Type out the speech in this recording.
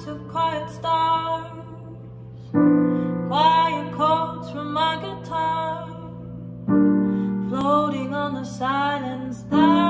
nights of quiet stars, quiet chords from my guitar, floating on the silence that.